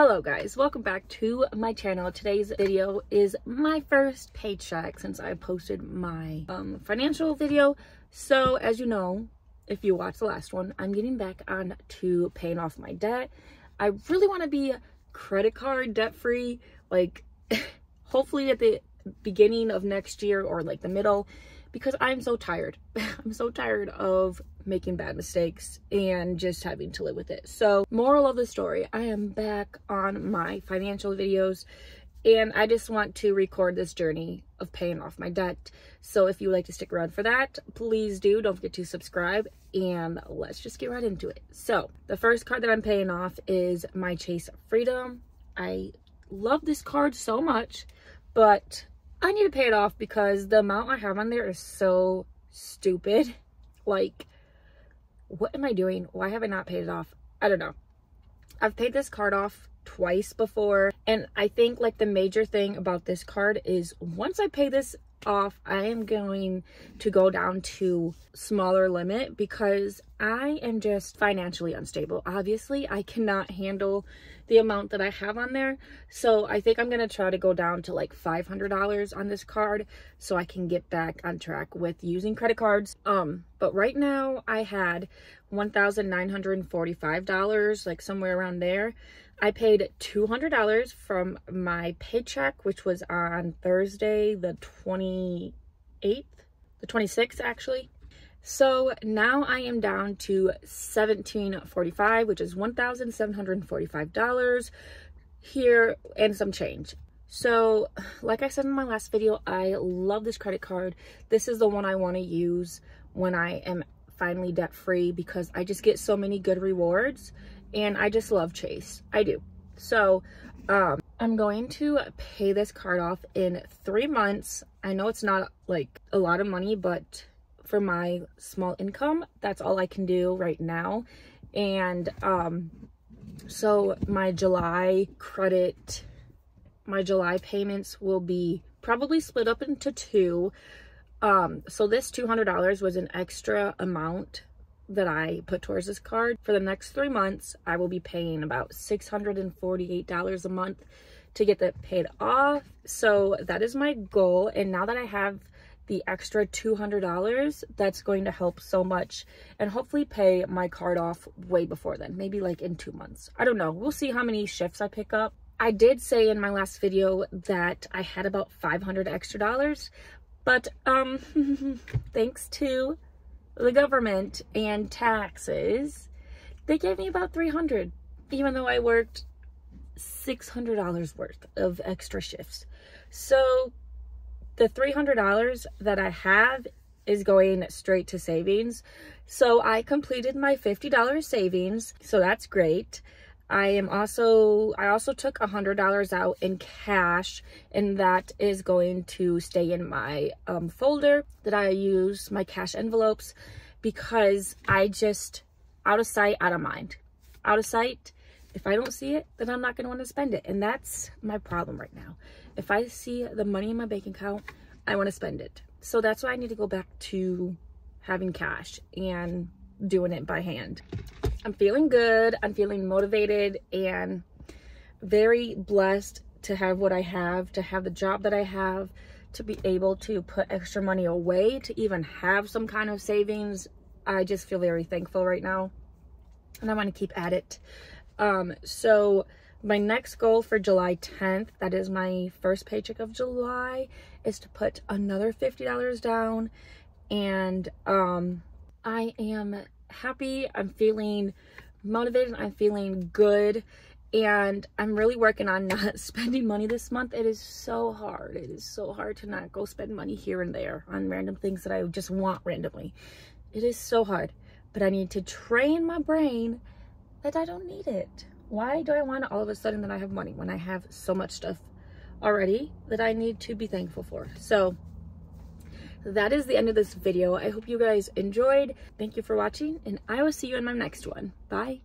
Hello guys, welcome back to my channel. Today's video is my first paycheck since I posted my um, financial video. So as you know, if you watched the last one, I'm getting back on to paying off my debt. I really want to be credit card debt free, like hopefully at the beginning of next year or like the middle because I'm so tired. I'm so tired of making bad mistakes and just having to live with it. So moral of the story, I am back on my financial videos and I just want to record this journey of paying off my debt. So if you would like to stick around for that, please do. Don't forget to subscribe and let's just get right into it. So the first card that I'm paying off is my Chase Freedom. I love this card so much, but I need to pay it off because the amount I have on there is so stupid. Like, what am I doing? Why have I not paid it off? I don't know. I've paid this card off twice before. And I think like the major thing about this card is once I pay this off, I am going to go down to smaller limit because I am just financially unstable. Obviously, I cannot handle the amount that I have on there. So I think I'm going to try to go down to like $500 on this card so I can get back on track with using credit cards. Um, but right now I had $1,945, like somewhere around there. I paid $200 from my paycheck, which was on Thursday, the 28th, the 26th actually. So now I am down to 1745, which is $1,745 here and some change. So like I said in my last video, I love this credit card. This is the one I want to use when I am finally debt free because I just get so many good rewards and I just love Chase. I do. So um, I'm going to pay this card off in three months. I know it's not like a lot of money, but for my small income, that's all I can do right now. And um, so my July credit, my July payments will be probably split up into two. Um, so this $200 was an extra amount that I put towards this card. For the next three months, I will be paying about $648 a month to get that paid off. So that is my goal. And now that I have the extra $200, that's going to help so much and hopefully pay my card off way before then, maybe like in two months. I don't know. We'll see how many shifts I pick up. I did say in my last video that I had about 500 extra dollars, but um, thanks to the government and taxes, they gave me about 300 even though I worked $600 worth of extra shifts. So the $300 that I have is going straight to savings. So I completed my $50 savings. So that's great. I am also, I also took a $100 out in cash and that is going to stay in my um, folder that I use, my cash envelopes, because I just, out of sight, out of mind. Out of sight, if I don't see it, then I'm not going to want to spend it. And that's my problem right now. If I see the money in my bank account, I want to spend it. So that's why I need to go back to having cash and doing it by hand. I'm feeling good. I'm feeling motivated and very blessed to have what I have, to have the job that I have, to be able to put extra money away, to even have some kind of savings. I just feel very thankful right now and I want to keep at it. Um, so my next goal for July 10th, that is my first paycheck of July, is to put another $50 down. And um, I am happy. I'm feeling motivated. I'm feeling good. And I'm really working on not spending money this month. It is so hard. It is so hard to not go spend money here and there on random things that I just want randomly. It is so hard. But I need to train my brain that I don't need it. Why do I want all of a sudden that I have money when I have so much stuff already that I need to be thankful for? So that is the end of this video. I hope you guys enjoyed. Thank you for watching and I will see you in my next one. Bye.